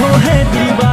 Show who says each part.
Speaker 1: लाखों है दीवार।